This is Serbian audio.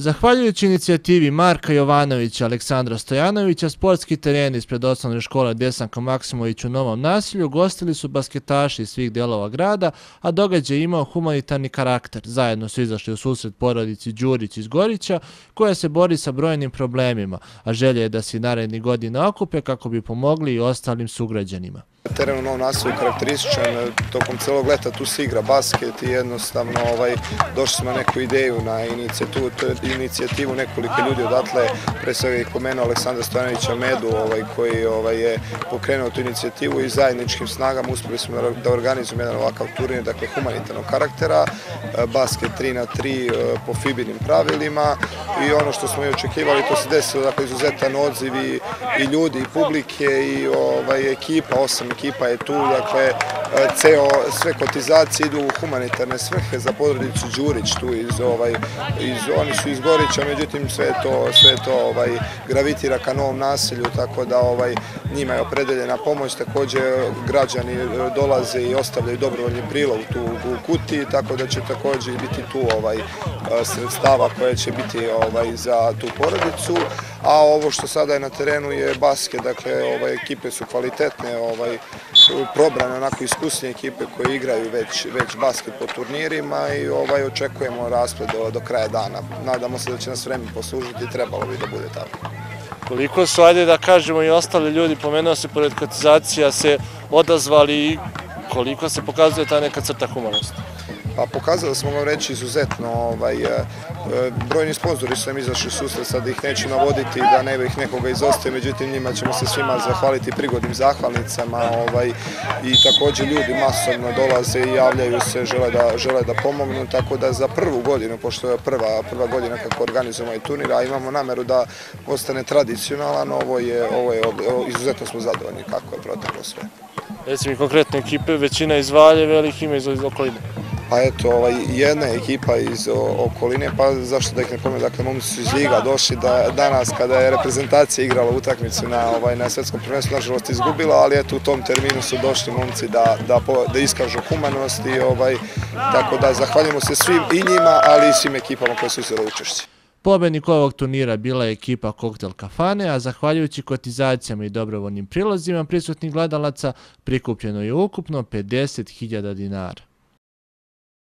Zahvaljujući inicijativi Marka Jovanovića Aleksandra Stojanovića, sportski teren ispred osnovne škole Desanka Maksimović u Novom nasilju gostili su basketaši iz svih delova grada, a događaj je imao humanitarni karakter. Zajedno su izašli u susret porodici Đurić iz Gorića, koja se bori sa brojnim problemima, a želja je da se naredni godina okupe kako bi pomogli i ostalim sugrađanima. Teren u Novom naselju je karakterističan, tokom celog leta tu se igra basket i jednostavno ovaj, došli smo na neku ideju, na inicijativu, inicijativu nekoliko ljudi odatle, pre svega ih pomenuo Aleksandra Stojanovića Medu ovaj, koji ovaj, je pokrenuo tu inicijativu i zajedničkim snagama uspeli smo da, da organizujemo jedan ovakav turnir, dakle humanitarnog karaktera, basket 3 na 3 po Fibinim pravilima i ono što smo i očekivali, to se desilo, dakle izuzetan odziv i, i ljudi, i publike i ovaj, ekipa, osam ekipa je tu, dakle, e, ceo, sve kotizacije idu u humanitarne svrhe za porodicu Đurić tu iz, ovaj, iz, oni su iz Gorića, međutim sve to, sve to ovaj, gravitira ka novom naselju, tako da ovaj, njima je opredeljena pomoć, takođe građani e, dolaze i ostavljaju dobrovoljni prilog tu u kuti, tako da će takođe biti tu ovaj, e, sredstava koje će biti ovaj, za tu porodicu, a ovo što sada je na terenu je basket, dakle ovaj, ekipe su kvalitetne, ovaj, probrane onako iskusnije ekipe koje igraju već, već basket po turnirima i ovaj, očekujemo raspred do, do kraja dana. Nadamo se da će nas vreme poslužiti, trebalo bi da bude tako. Koliko su, ajde da kažemo, i ostali ljudi, pomenuo se pored kotizacija, se odazvali i koliko se pokazuje ta neka crta humanosti? Pa pokazali smo vam reći izuzetno, ovaj, e, e, brojni sponzori su nam izašli susret, sad ih neću navoditi da ne ih nekoga izostaje, međutim njima ćemo se svima zahvaliti prigodnim zahvalnicama ovaj, i takođe ljudi masovno dolaze i javljaju se, žele da, žele da pomognu, tako da za prvu godinu, pošto je prva, prva godina kako organizujemo ovaj turnir, a imamo nameru da ostane tradicionalan, ovo je, ovo je, izuzetno smo zadovoljni kako je proteklo sve. Recimo konkretne ekipe, većina iz Valjeve, ali ih ima iz okoline. Pa eto, ovaj, jedna ekipa iz okoline, pa zašto da ih ne pomenu, dakle, momci su iz Liga došli da danas kada je reprezentacija igrala utakmicu na, ovaj, na svetskom prvenstvu, nažalost izgubila, ali eto u tom terminu su došli momci da, da, da iskažu humanost i ovaj, tako da zahvaljujemo se svim i njima, ali i svim ekipama koje su uzeli učešće. Pobednik ovog turnira bila je ekipa Koktel Kafane, a zahvaljujući kotizacijama i dobrovoljnim prilozima prisutnih gledalaca prikupljeno je ukupno 50.000 dinara.